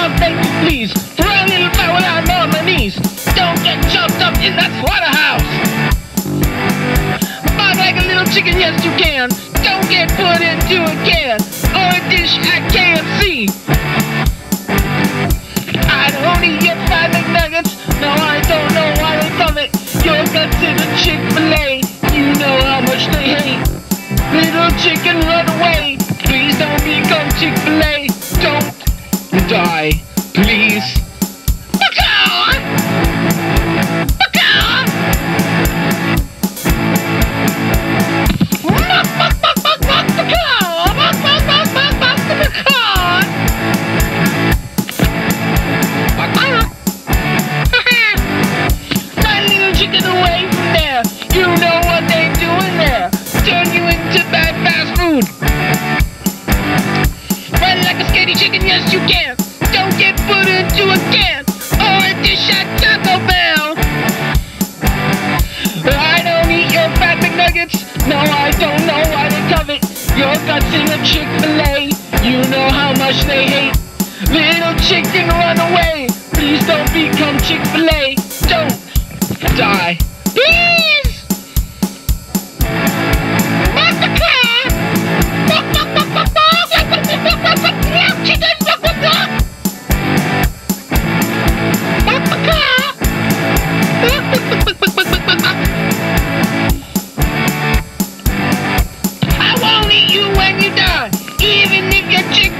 down, baby, please. Throw a little bit when I'm on my knees. Don't get chopped up in that slaughterhouse. Bite like a little chicken, yes you can. Don't get put into a can or a dish at KFC. die. much they hate. Little chicken, run away. Please don't become Chick fil A. Don't die. Please! I won't eat you when you die, even if you're chicken.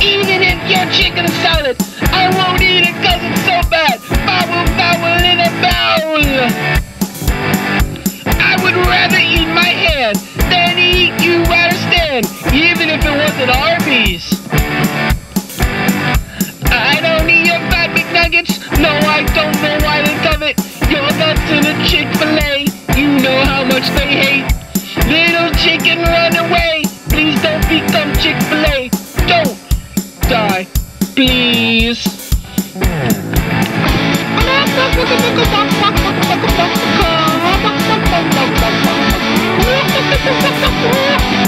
Even if your chicken salad, I won't eat No, I don't know why they love it. You're nuts to the Chick-fil-A. You know how much they hate. Little chicken, run away. Please don't become Chick-fil-A. Don't die, please.